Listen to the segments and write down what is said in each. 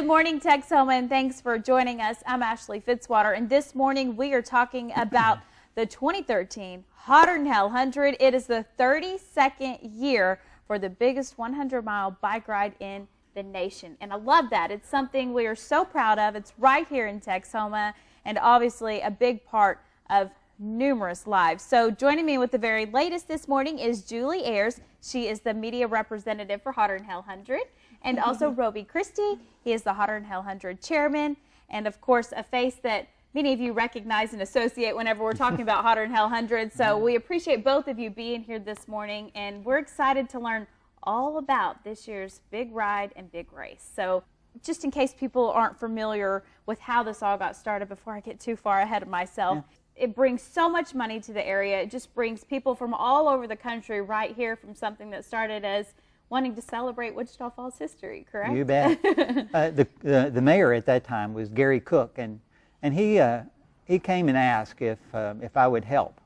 Good morning, Texoma, and thanks for joining us. I'm Ashley Fitzwater, and this morning we are talking about the 2013 Hotter Than Hell 100. It is the 32nd year for the biggest 100 mile bike ride in the nation. And I love that. It's something we are so proud of. It's right here in Texoma, and obviously a big part of numerous lives. So joining me with the very latest this morning is Julie Ayers. She is the media representative for Hotter Than Hell 100. And mm-hmm. also Roby Christie. He is the Hotter Than Hell 100 chairman. And of course, a face that many of you recognize and associate whenever we're talking about Hotter Than Hell 100. So we appreciate both of you being here this morning. And we're excited to learn all about this year's big ride and big race. So just in case people aren't familiar with how this all got started before I get too far ahead of myself, yeah. it brings so much money to the area. It just brings people from all over the country right here from something that started as wanting to celebrate Wichita Falls history, correct? You bet. uh, the, uh, the mayor at that time was Gary Cook, and, and he, uh, he came and asked if, uh, if I would help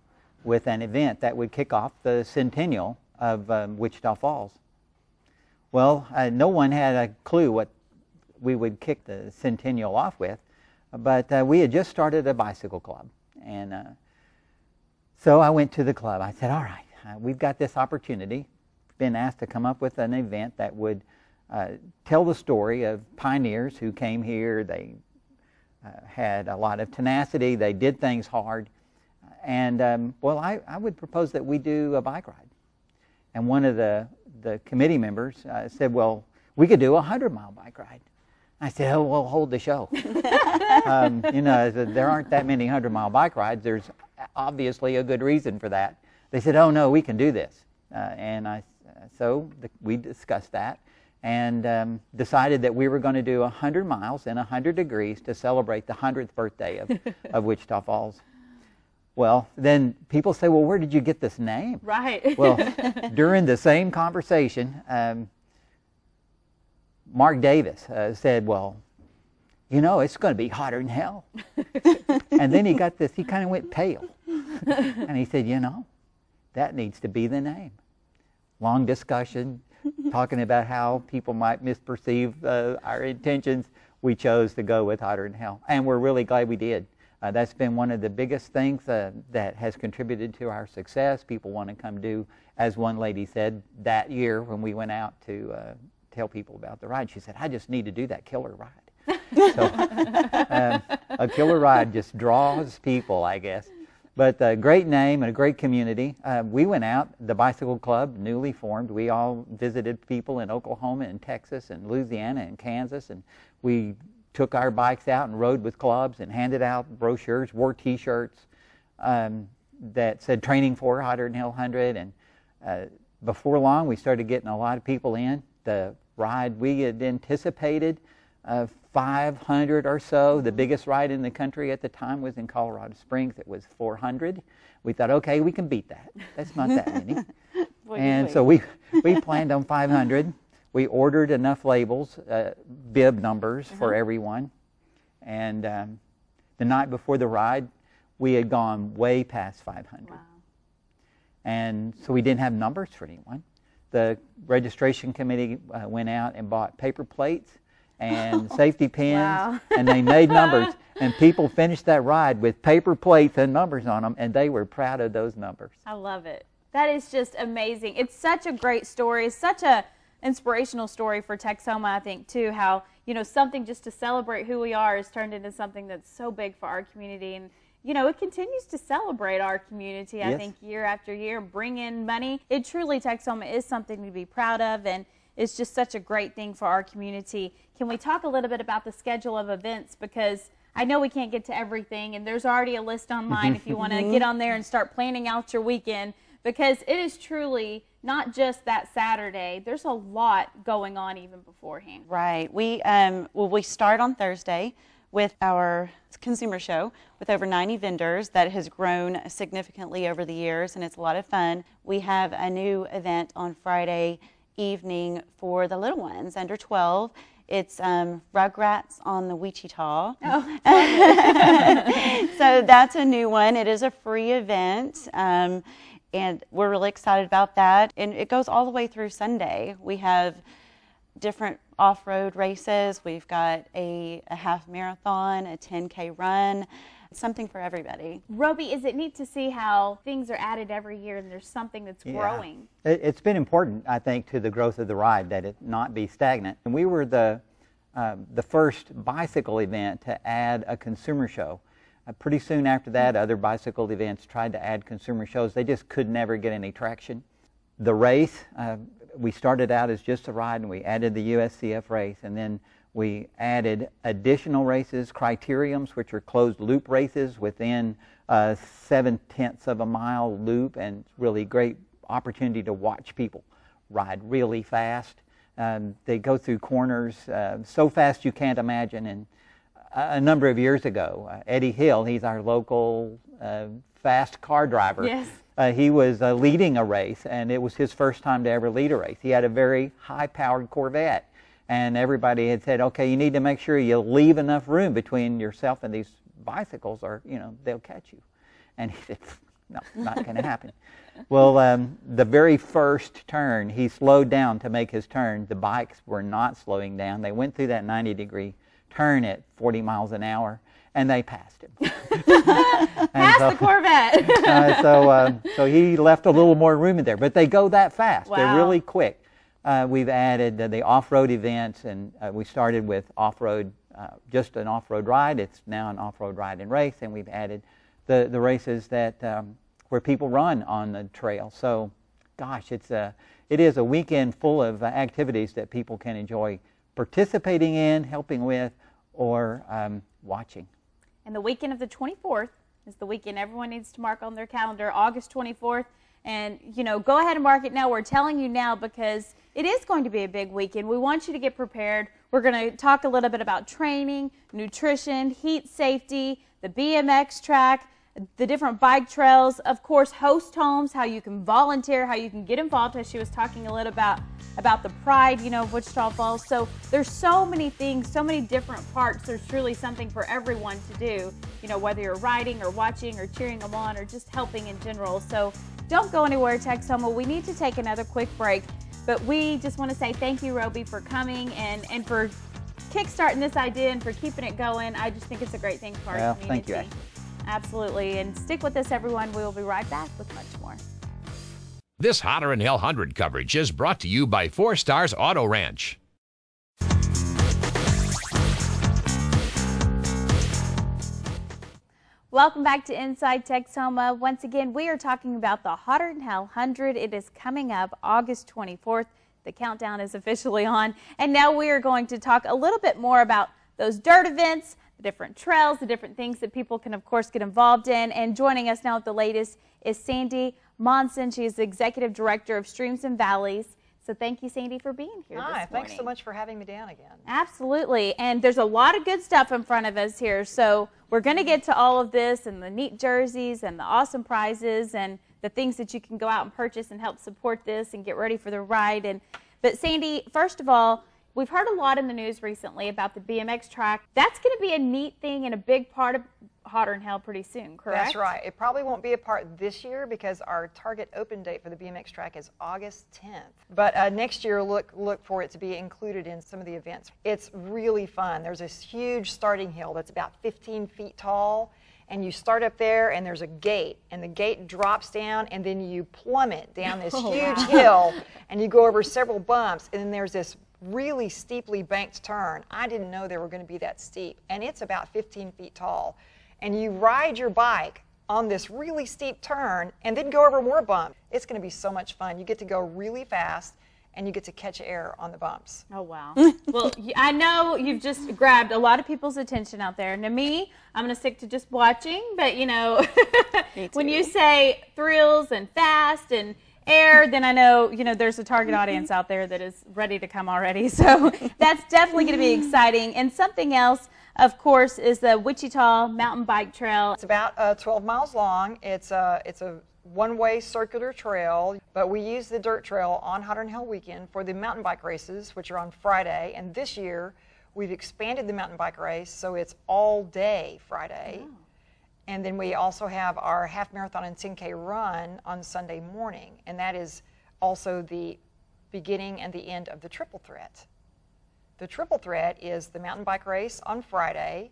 with an event that would kick off the centennial of um, Wichita Falls. Well, uh, no one had a clue what we would kick the centennial off with, but uh, we had just started a bicycle club. And uh, so I went to the club. I said, All right, uh, we've got this opportunity. Been asked to come up with an event that would uh, tell the story of pioneers who came here. They uh, had a lot of tenacity, they did things hard. And um, well, I, I would propose that we do a bike ride. And one of the the committee members uh, said, well, we could do a 100 mile bike ride. I said, oh, well, hold the show. um, you know, there aren't that many 100 mile bike rides. There's obviously a good reason for that. They said, oh, no, we can do this. Uh, and I, so the, we discussed that and um, decided that we were going to do 100 miles in 100 degrees to celebrate the 100th birthday of, of Wichita Falls. Well, then people say, well, where did you get this name? Right. well, during the same conversation, um, Mark Davis uh, said, well, you know, it's going to be hotter than hell. and then he got this, he kind of went pale. and he said, you know, that needs to be the name. Long discussion, talking about how people might misperceive uh, our intentions. We chose to go with hotter than hell. And we're really glad we did. Uh, that's been one of the biggest things uh, that has contributed to our success. People want to come do, as one lady said that year when we went out to uh, tell people about the ride. She said, "I just need to do that killer ride." so, um, a killer ride just draws people, I guess. But a great name and a great community. Uh, we went out, the Bicycle Club, newly formed. We all visited people in Oklahoma and Texas and Louisiana and Kansas, and we took our bikes out and rode with clubs and handed out brochures, wore T-shirts um, that said "Training for Hotter Than Hell 100." And uh, before long, we started getting a lot of people in. The ride we had anticipated uh, 500 or so. The biggest ride in the country at the time was in Colorado Springs. It was 400. We thought, okay, we can beat that. That's not that many. and so we we planned on 500 we ordered enough labels, uh, bib numbers for everyone. And um, the night before the ride, we had gone way past 500. Wow. And so we didn't have numbers for anyone. The registration committee uh, went out and bought paper plates and safety pins, wow. and they made numbers. And people finished that ride with paper plates and numbers on them, and they were proud of those numbers. I love it. That is just amazing. It's such a great story. It's such a inspirational story for Texoma, I think, too, how, you know, something just to celebrate who we are has turned into something that's so big for our community. And, you know, it continues to celebrate our community, I yes. think, year after year, bring in money. It truly, Texoma is something to be proud of, and it's just such a great thing for our community. Can we talk a little bit about the schedule of events? Because I know we can't get to everything, and there's already a list online if you want to get on there and start planning out your weekend because it is truly not just that Saturday. There's a lot going on even beforehand. Right. We um, well we start on Thursday with our consumer show with over 90 vendors that has grown significantly over the years and it's a lot of fun. We have a new event on Friday evening for the little ones under 12. It's um, Rugrats on the Wichita. Oh. so that's a new one. It is a free event. Um, and we're really excited about that. And it goes all the way through Sunday. We have different off road races. We've got a, a half marathon, a 10K run, something for everybody. Roby, is it neat to see how things are added every year and there's something that's Yeah. growing? It, it's been important, I think, to the growth of the ride that it not be stagnant. And we were the uh, the first bicycle event to add a consumer show. Uh, pretty soon after that, other bicycle events tried to add consumer shows. They just could never get any traction. The race, uh, we started out as just a ride, and we added the USCF race, and then we added additional races, criteriums, which are closed loop races within uh, seven tenths of a mile loop, and really great opportunity to watch people ride really fast. Um, they go through corners uh, so fast you can't imagine. And a, a number of years ago, uh, Eddie Hill, he's our local uh, fast car driver. Yes. Uh, he was uh, leading a race, and it was his first time to ever lead a race. He had a very high-powered Corvette, and everybody had said, "Okay, you need to make sure you leave enough room between yourself and these bicycles, or you know they'll catch you." And he said, "No, not going to happen." Well, um, the very first turn, he slowed down to make his turn. The bikes were not slowing down. They went through that 90 degree turn at 40 miles an hour, and they passed him. Pass so- the Corvette. uh, so, um, so he left a little more room in there. But they go that fast. They're really quick. Uh, we've added the off-road events, and uh, we started with off-road, uh, just an off-road ride. It's now an off-road ride and race, and we've added the, the races that um, where people run on the trail. So, gosh, it's a it is a weekend full of uh, activities that people can enjoy participating in, helping with, or um, watching. And the weekend of the 24th is the weekend everyone needs to mark on their calendar, August 24th. And, you know, go ahead and mark it now. We're telling you now because it is going to be a big weekend. We want you to get prepared. We're going to talk a little bit about training, nutrition, heat safety, the BMX track, the different bike trails, of course, host homes, how you can volunteer, how you can get involved, as she was talking a little about about the pride, you know, of Wichita Falls. So there's so many things, so many different parts. There's truly something for everyone to do, you know, whether you're riding or watching or cheering them on or just helping in general. So don't go anywhere, Texoma. We need to take another quick break, but we just want to say thank you, Roby, for coming and, and for kickstarting this idea and for keeping it going. I just think it's a great thing for our Well, community. thank you, Absolutely. And stick with us, everyone. We will be right back with much more. This Hotter 'N Hell 100 coverage is brought to you by Four Stars Auto Ranch. Welcome back to Inside Texoma. Once again, we are talking about the Hotter Than Hell 100. It is coming up August 24th. The countdown is officially on. And now we are going to talk a little bit more about those dirt events, the different trails, the different things that people can, of course, get involved in. And joining us now with the latest is Sandy Monson. She is the Executive Director of Streams and Valleys. So thank you, Sandy, for being here Hi, thanks so much for having me down again. Absolutely. And there's a lot of good stuff in front of us here. So we're going to get to all of this and the neat jerseys and the awesome prizes and the things that you can go out and purchase and help support this and get ready for the ride. And but Sandy, first of all, we've heard a lot in the news recently about the BMX track. That's going to be a neat thing and a big part of Hotter 'N Hell pretty soon, correct? That's right. It probably won't be a part this year because our target open date for the BMX track is August 10th. But uh, next year, look look for it to be included in some of the events. It's really fun. There's this huge starting hill that's about 15 feet tall. And you start up there, and there's a gate, and the gate drops down, and then you plummet down this Oh, huge wow. hill, and you go over several bumps, and then there's this really steeply banked turn. I didn't know they were going to be that steep, and it's about 15 feet tall. And you ride your bike on this really steep turn and then go over more bumps. It's going to be so much fun. You get to go really fast and you get to catch air on the bumps. Oh wow! well, I know you've just grabbed a lot of people's attention out there. Now, me, I'm going to stick to just watching. But you know, when you say thrills and fast and air, then I know you know there's a target audience out there that is ready to come already. So that's definitely going to be exciting. And something else, of course, is the Wichita Mountain Bike Trail. It's about uh, 12 miles long. It's a, it's a one-way circular trail, but we use the dirt trail on and Hill weekend for the mountain bike races, which are on Friday. And this year, we've expanded the mountain bike race, so it's all day Friday. And then we also have our half marathon and 10K run on Sunday morning, and that is also the beginning and the end of the triple threat. The triple threat is the mountain bike race on Friday,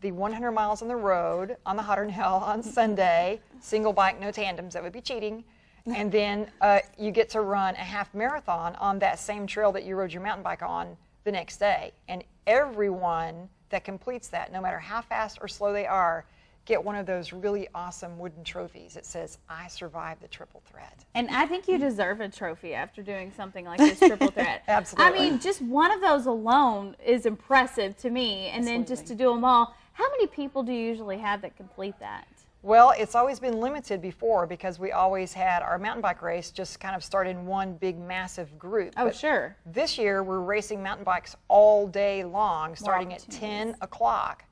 the 100 miles on the road on the Hotter Hell on Sunday, single bike, no tandems, that would be cheating. And then uh, you get to run a half marathon on that same trail that you rode your mountain bike on the next day. And everyone that completes that, no matter how fast or slow they are, get one of those really awesome wooden trophies. It says, I survived the triple threat. And I think you deserve a trophy after doing something like this triple threat. Absolutely. I mean, just one of those alone is impressive to me. And then just to do them all, how many people do you usually have that complete that? Well, it's always been limited before because we always had our mountain bike race just kind of start in one big massive group. Oh, But sure. This year we're racing mountain bikes all day long, starting at 10 o'clock.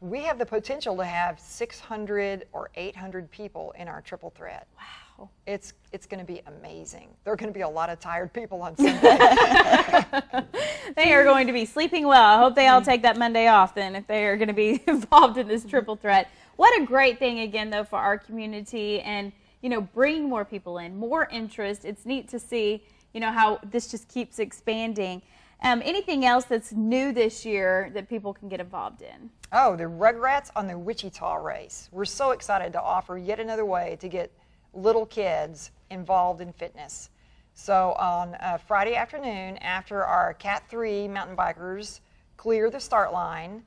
We have the potential to have 600 or 800 people in our triple threat. Wow. It's it's going to be amazing. There are going to be a lot of tired people on Sunday. They are going to be sleeping well. I hope they all mm. take that Monday off then if they are going to be involved in this mm-hmm. triple threat. What a great thing again though for our community and you know bringing more people in, more interest. It's neat to see you know how this just keeps expanding. Um, anything else that's new this year that people can get involved in? Oh, the Rugrats on the Wichita race. We're so excited to offer yet another way to get little kids involved in fitness. So on uh, Friday afternoon, after our Cat 3 mountain bikers clear the start line,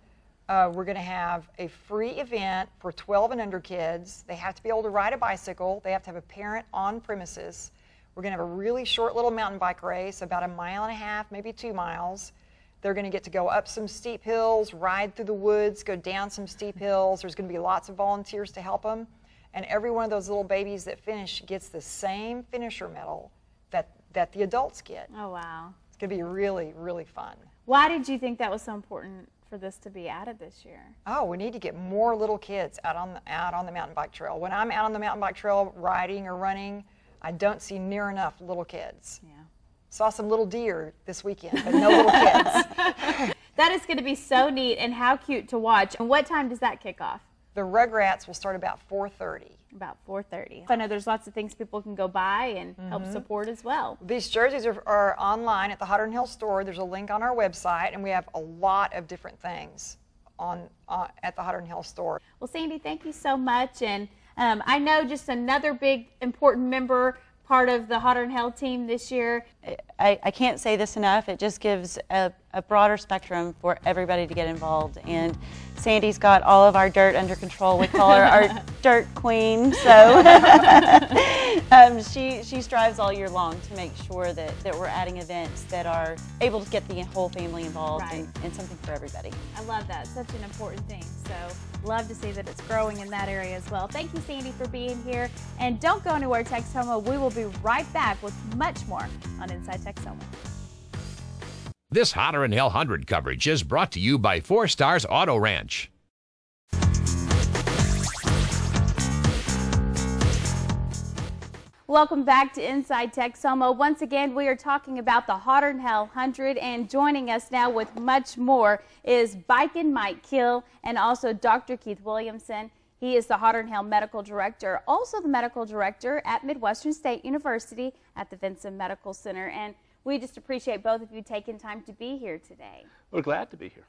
uh, we're going to have a free event for 12 and under kids. They have to be able to ride a bicycle, they have to have a parent on premises. We're going to have a really short little mountain bike race, about a mile and a half, maybe two miles. They're going to get to go up some steep hills, ride through the woods, go down some steep hills. There's going to be lots of volunteers to help them. And every one of those little babies that finish gets the same finisher medal that, that the adults get. Oh wow. It's going to be really, really fun. Why did you think that was so important for this to be added this year? Oh, we need to get more little kids out on the, out on the mountain bike trail. When I'm out on the mountain bike trail riding or running, I don't see near enough little kids. Yeah. Saw some little deer this weekend, but no little kids. That is going to be so neat and how cute to watch. And what time does that kick off? The Rugrats will start about 4:30. About 4:30. I know there's lots of things people can go buy and help support as well. These jerseys are, are online at the Hotter 'N Hell store. There's a link on our website, and we have a lot of different things on uh, at the Hotter 'N Hell store. Well, Sandy, thank you so much. And um, I know just another big important member part of the Hotter 'N Hell team this year. I, I can't say this enough. It just gives a, a broader spectrum for everybody to get involved. And Sandy's got all of our dirt under control. We call her our dirt queen. So um, she, she strives all year long to make sure that, that we're adding events that are able to get the whole family involved Right. and, and something for everybody. I love that. Such an important thing. So, love to see that it's growing in that area as well. Thank you, Sandy, for being here. And don't go anywhere, Texoma. We will be right back with much more on Inside Texoma. This Hotter 'N Hell 100 coverage is brought to you by Four Stars Auto Ranch. Welcome back to Inside Tech Texoma. Once again, we are talking about the Hotter Than Hell 100, and joining us now with much more is Bikin Mike Kill and also Dr. Keith Williamson. He is the Hotter Than Hell Medical Director, also the Medical Director at Midwestern State University at the Vinson Medical Center. And we just appreciate both of you taking time to be here today. We're glad to be here.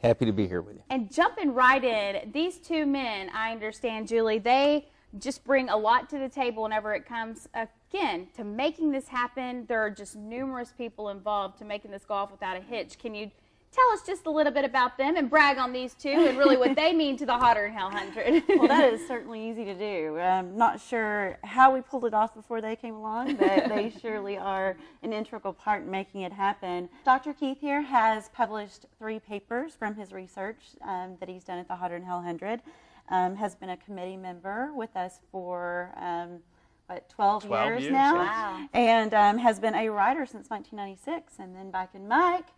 Happy to be here with you. And jumping right in, these two men, I understand, Julie, they just bring a lot to the table whenever it comes, again, to making this happen. There are just numerous people involved to making this go off without a hitch. Can you tell us just a little bit about them and brag on these two and really what they mean to the Hotter 'N Hell 100? Well, that is certainly easy to do. I'm not sure how we pulled it off before they came along, but they surely are an integral part in making it happen. Dr. Keith here has published three papers from his research um, that he's done at the Hotter 'N Hell 100. Um, has been a committee member with us for um, what 12, 12 years, years, now. Wow. and um, has been a writer since 1996. And then Bikin Mike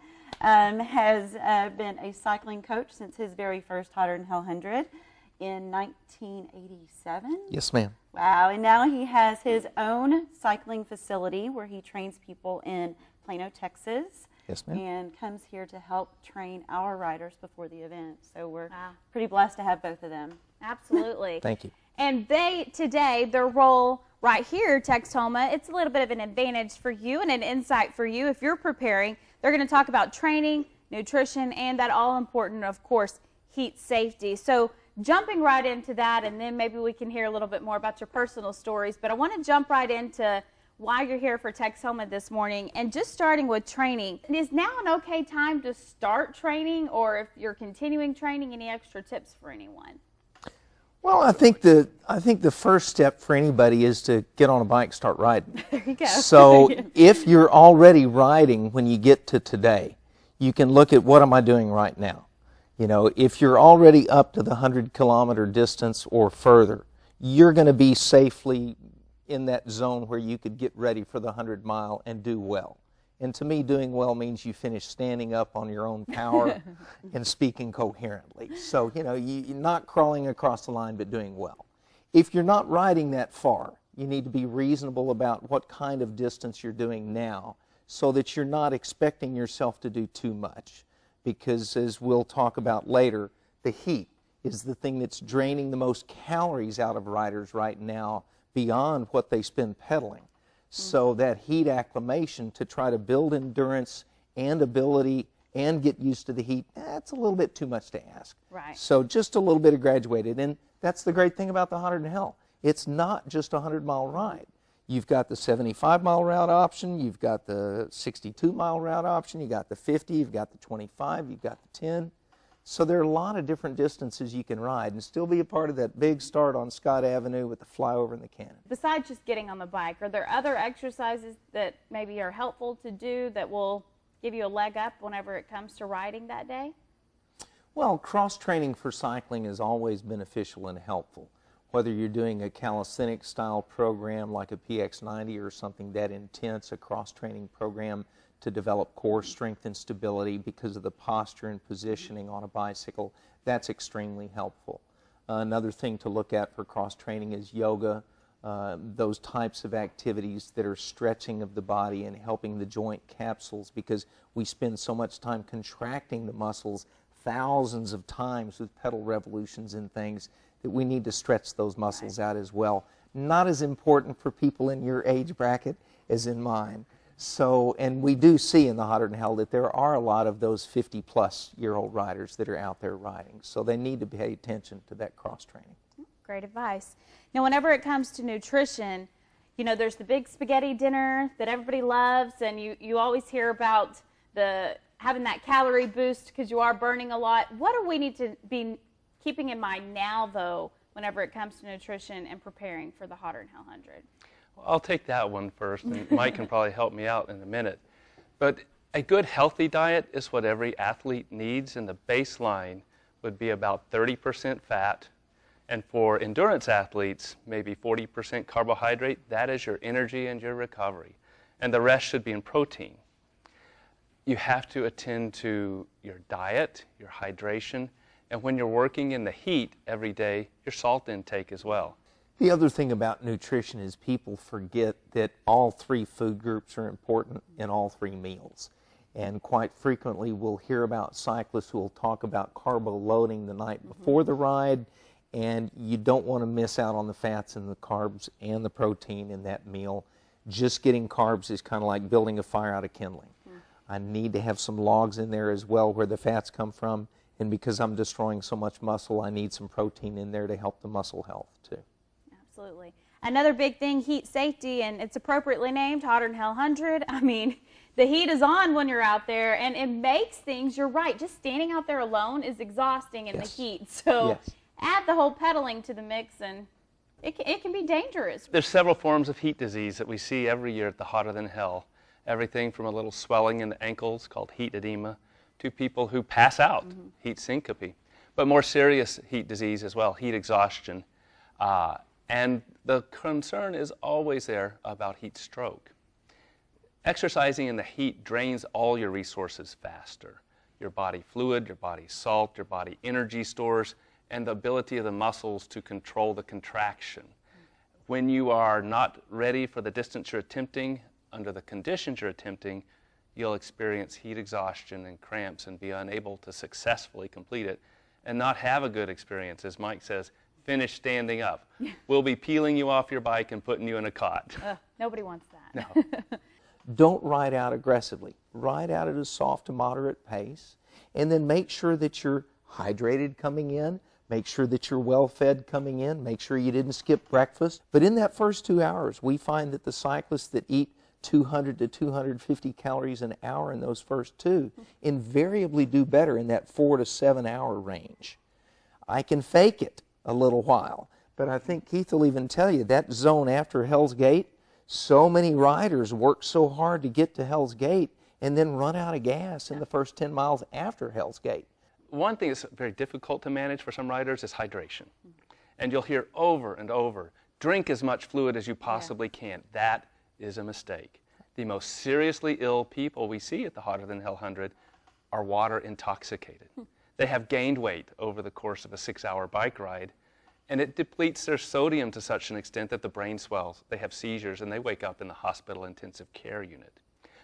um, has uh, been a cycling coach since his very first Hotter 'N Hell 100 in 1987. Yes, ma'am. Wow, and now he has his own cycling facility where he trains people in Plano, Texas. Yes, ma'am. And comes here to help train our riders before the event. So we're Wow. pretty blessed to have both of them. Absolutely. Thank you. And they today their role right here, Texoma, it's a little bit of an advantage for you and an insight for you if you're preparing They're going to talk about training, nutrition, and that all important, of course, heat safety. So, jumping right into that, and then maybe we can hear a little bit more about your personal stories. But I want to jump right into why you're here for Texoma this morning and just starting with training. Is now an okay time to start training, or if you're continuing training, any extra tips for anyone? Well, I think the I think the first step for anybody is to get on a bike, start riding. There you go. So if you're already riding when you get to today, you can look at what am I doing right now. You know, if you're already up to the 100 kilometer distance or further, you're going to be safely in that zone where you could get ready for the 100 mile and do well. And to me, doing well means you finish standing up on your own power and speaking coherently. So, you know, you, you're not crawling across the line, but doing well. If you're not riding that far, you need to be reasonable about what kind of distance you're doing now so that you're not expecting yourself to do too much. Because, as we'll talk about later, the heat is the thing that's draining the most calories out of riders right now beyond what they spend pedaling. So mm-hmm. that heat acclimation to try to build endurance and ability and get used to the heat, that's a little bit too much to ask. Right. So just a little bit of graduated. And that's the great thing about the 100 and Hell. It's not just a 100 mile ride. You've got the 75 mile route option, you've got the 62 mile route option, you've got the 50, you've got the 25, you've got the 10. So there are a lot of different distances you can ride and still be a part of that big start on Scott Avenue with the flyover and the cannon. Besides just getting on the bike, are there other exercises that maybe are helpful to do that will give you a leg up whenever it comes to riding that day? Well, cross training for cycling is always beneficial and helpful. Whether you're doing a calisthenic style program like a PX90 or something that intense, a cross training program to develop core strength and stability because of the posture and positioning on a bicycle, that's extremely helpful. Uh, another thing to look at for cross training is yoga, uh, those types of activities that are stretching of the body and helping the joint capsules because we spend so much time contracting the muscles thousands of times with pedal revolutions and things that we need to stretch those muscles out as well. Not as important for people in your age bracket as in mine. So, and we do see in the Hotter Than Hell that there are a lot of those 50 plus year old riders that are out there riding. So they need to pay attention to that cross training. Great advice. Now, whenever it comes to nutrition, you know, there's the big spaghetti dinner that everybody loves, and you, you always hear about the having that calorie boost because you are burning a lot. What do we need to be keeping in mind now, though, whenever it comes to nutrition and preparing for the Hotter Than Hell 100? I'll take that one first, and Mike can probably help me out in a minute. But a good healthy diet is what every athlete needs, and the baseline would be about 30% fat. And for endurance athletes, maybe 40% carbohydrate. That is your energy and your recovery. And the rest should be in protein. You have to attend to your diet, your hydration, and when you're working in the heat every day, your salt intake as well. The other thing about nutrition is people forget that all three food groups are important in all three meals. And quite frequently, we'll hear about cyclists who will talk about carbo loading the night before the ride, and you don't want to miss out on the fats and the carbs and the protein in that meal. Just getting carbs is kind of like building a fire out of kindling. I need to have some logs in there as well where the fats come from, and because I'm destroying so much muscle, I need some protein in there to help the muscle health too. Absolutely. Another big thing, heat safety, and it's appropriately named Hotter Than Hell 100. I mean, the heat is on when you're out there, and it makes things, you're right, just standing out there alone is exhausting in Yes. the heat. So Yes. add the whole pedaling to the mix, and it can, it can be dangerous. There's several forms of heat disease that we see every year at the Hotter Than Hell. Everything from a little swelling in the ankles called heat edema to people who pass out, heat syncope. But more serious heat disease as well, heat exhaustion. Uh, and the concern is always there about heat stroke. Exercising in the heat drains all your resources faster your body fluid, your body salt, your body energy stores, and the ability of the muscles to control the contraction. When you are not ready for the distance you're attempting, under the conditions you're attempting, you'll experience heat exhaustion and cramps and be unable to successfully complete it and not have a good experience. As Mike says, finish standing up. we'll be peeling you off your bike and putting you in a cot. Ugh, nobody wants that. No. Don't ride out aggressively. ride out at a soft to moderate pace, and then make sure that you're hydrated coming in, make sure that you're well fed coming in, make sure you didn't skip breakfast. But in that first two hours, we find that the cyclists that eat 200 to 250 calories an hour in those first two invariably do better in that four to seven hour range. I can fake it a little while, but I think Keith will even tell you that zone after Hell's Gate, so many riders work so hard to get to Hell's Gate and then run out of gas in the first 10 miles after Hell's Gate. One thing that's very difficult to manage for some riders is hydration. And you'll hear over and over drink as much fluid as you possibly can. That is a mistake. The most seriously ill people we see at the Hotter Than Hell 100 are water intoxicated. They have gained weight over the course of a six hour bike ride, and it depletes their sodium to such an extent that the brain swells. They have seizures and they wake up in the hospital intensive care unit.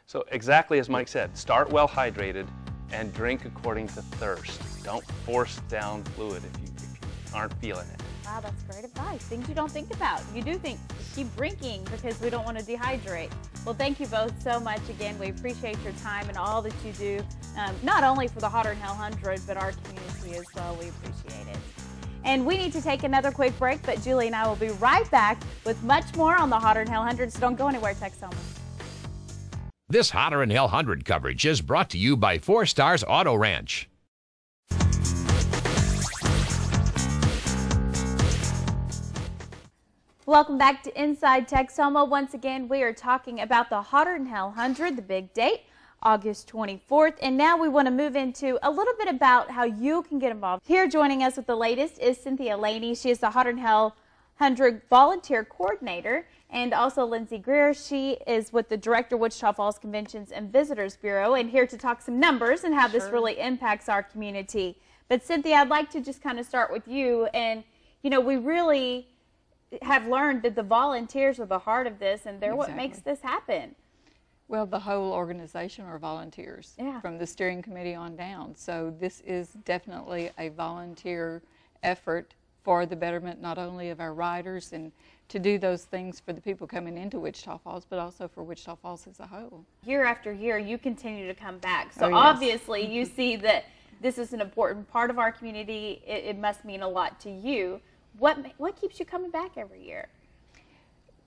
So, exactly as Mike said, start well hydrated and drink according to thirst. Don't force down fluid if you, if you aren't feeling it. Wow, that's great advice. Things you don't think about. You do think, keep drinking because we don't want to dehydrate. Well, thank you both so much again. We appreciate your time and all that you do, um, not only for the Hotter Than Hell 100, but our community as well. We appreciate it. And we need to take another quick break, but Julie and I will be right back with much more on the Hotter Than Hell 100, so don't go anywhere, Texoma. This Hotter Than Hell 100 coverage is brought to you by Four Stars Auto Ranch. Welcome back to Inside Texoma. Once again, we are talking about the Hotter Than Hell 100, the big date, August 24th. And now we want to move into a little bit about how you can get involved. Here joining us with the latest is Cynthia Laney. She is the Hotter Than Hell 100 volunteer coordinator. And also Lindsay Greer. She is with the Director of Wichita Falls Conventions and Visitors Bureau and here to talk some numbers and how this really impacts our community. But Cynthia, I'd like to just kind of start with you. And, you know, we really have learned that the volunteers are the heart of this and they're what makes this happen. Well, the whole organization are volunteers Yeah. from the steering committee on down. So this is definitely a volunteer effort for the betterment not only of our riders and to do those things for the people coming into Wichita Falls, but also for Wichita Falls as a whole. Year after year, you continue to come back. So Oh, yes. obviously, you see that this is an important part of our community. It, it must mean a lot to you. What what keeps you coming back every year?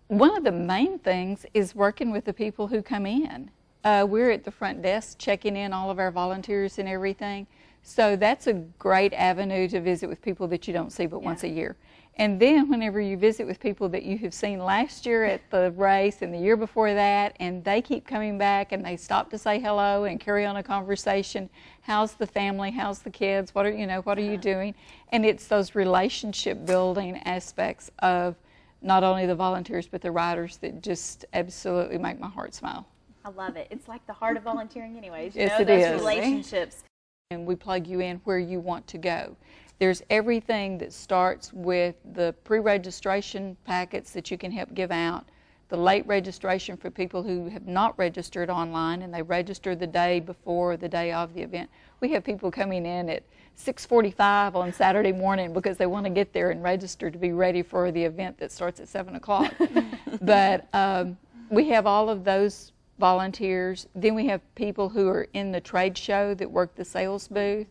One of the main things is working with the people who come in. Uh, we're at the front desk checking in all of our volunteers and everything. So that's a great avenue to visit with people that you don't see but once a year. And then whenever you visit with people that you have seen last year at the race and the year before that, and they keep coming back and they stop to say hello and carry on a conversation. How's the family? How's the kids? What are you know? What are you doing? And it's those relationship building aspects of not only the volunteers but the riders that just absolutely make my heart smile. I love it. It's like the heart of volunteering, anyways. You Yes, know, it those is. relationships. and we plug you in where you want to go. There's everything that starts with the pre-registration packets that you can help give out, the late registration for people who have not registered online and they register the day before the day of the event. We have people coming in at 6:45 on Saturday morning because they want to get there and register to be ready for the event that starts at 7 o'clock. but um, we have all of those volunteers. Then we have people who are in the trade show that work the sales booth.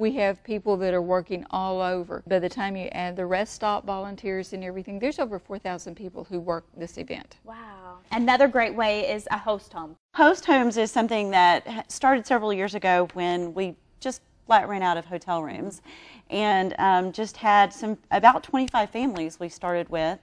We have people that are working all over. By the time you add the rest stop volunteers and everything, there's over 4,000 people who work this event. Wow. Another great way is a host home. Host homes is something that started several years ago when we just flat ran out of hotel rooms and um, just had some about 25 families we started with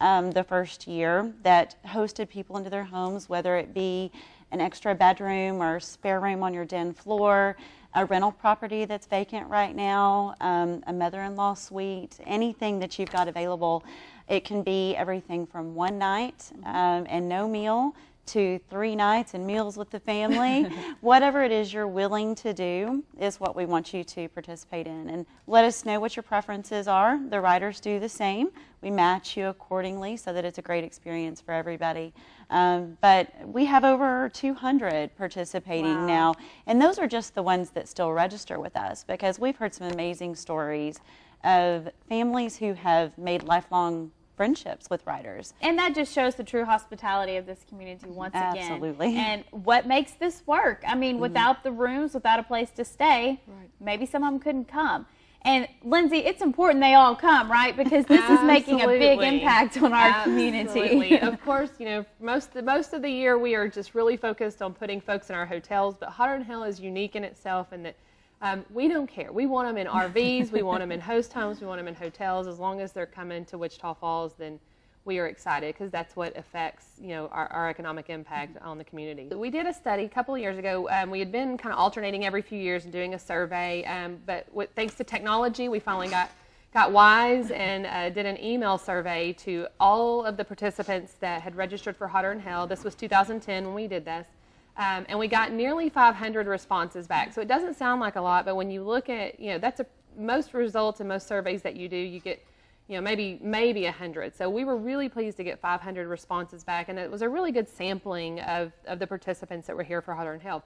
um, the first year that hosted people into their homes, whether it be an extra bedroom or spare room on your den floor, a rental property that's vacant right now, um, a mother in law suite, anything that you've got available. It can be everything from one night um, and no meal to three nights and meals with the family. Whatever it is you're willing to do is what we want you to participate in. And let us know what your preferences are. The riders do the same. We match you accordingly so that it's a great experience for everybody. Um, but we have over 200 participating now, and those are just the ones that still register with us because we've heard some amazing stories of families who have made lifelong friendships with riders. And that just shows the true hospitality of this community once again. Absolutely. And what makes this work? I mean, mm-hmm. without the rooms, without a place to stay, maybe some of them couldn't come. And Lindsay, it's important they all come, right? Because this is making a big impact on our community. Absolutely. of course, you know, most the, most of the year we are just really focused on putting folks in our hotels, but Hotter 'N Hell is unique in itself in that um, we don't care. We want them in RVs, we want them in host homes, we want them in hotels. As long as they're coming to Wichita Falls, then we are excited because that's what affects you know our, our economic impact on the community. We did a study a couple of years ago. Um, we had been kind of alternating every few years and doing a survey, um, but with, thanks to technology, we finally got got wise and uh, did an email survey to all of the participants that had registered for Hotter 'N Hell. This was 2010 when we did this. Um, and we got nearly 500 responses back. So it doesn't sound like a lot, but when you look at, you know, that's a, most results and most surveys that you do, you get, you know, maybe maybe 100. So we were really pleased to get 500 responses back, and it was a really good sampling of, of the participants that were here for Hotter 'N Hell.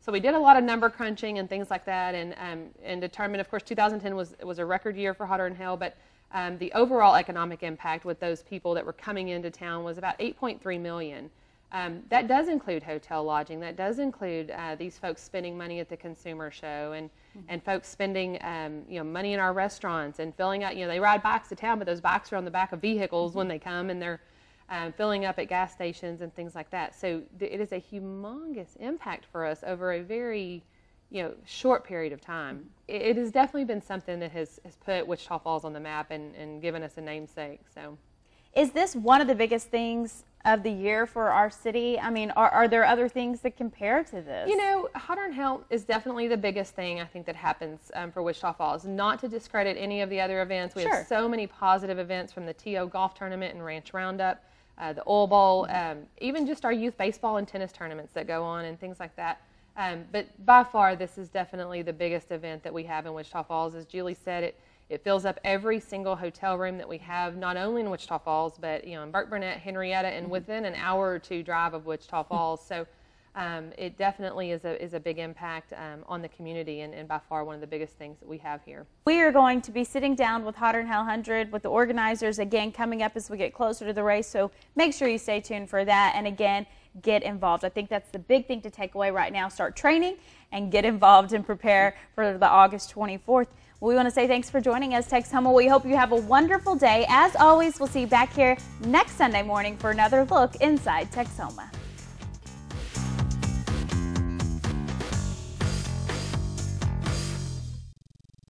So we did a lot of number crunching and things like that, and um, and determined, of course, 2010 was was a record year for Hotter 'N Hell, but um, the overall economic impact with those people that were coming into town was about 8.3 million. Um, that does include hotel lodging. That does include uh, these folks spending money at the consumer show and, and folks spending um, you know money in our restaurants and filling out. You know they ride bikes to town, but those bikes are on the back of vehicles when they come and they're um, filling up at gas stations and things like that. So th- it is a humongous impact for us over a very you know short period of time. It, it has definitely been something that has, has put Wichita Falls on the map and, and given us a namesake. So. Is this one of the biggest things of the year for our city? I mean, are, are there other things that compare to this? You know, Hotter 'N Hell is definitely the biggest thing I think that happens um, for Wichita Falls. Not to discredit any of the other events. We Sure. have so many positive events from the TO Golf Tournament and Ranch Roundup, uh, the Oil Bowl, um, even just our youth baseball and tennis tournaments that go on and things like that. Um, but by far, this is definitely the biggest event that we have in Wichita Falls. As Julie said, it it fills up every single hotel room that we have, not only in Wichita Falls, but you know in Burkburnett, Henrietta, and within an hour or two drive of Wichita Falls. So um, it definitely is a is a big impact um, on the community, and, and by far one of the biggest things that we have here. We are going to be sitting down with Hotter 'N Hell 100 with the organizers again coming up as we get closer to the race. So make sure you stay tuned for that. And again, get involved. I think that's the big thing to take away right now. Start training and get involved and prepare for the August 24th. We want to say thanks for joining us, Texoma. We hope you have a wonderful day. As always, we'll see you back here next Sunday morning for another look inside Texoma.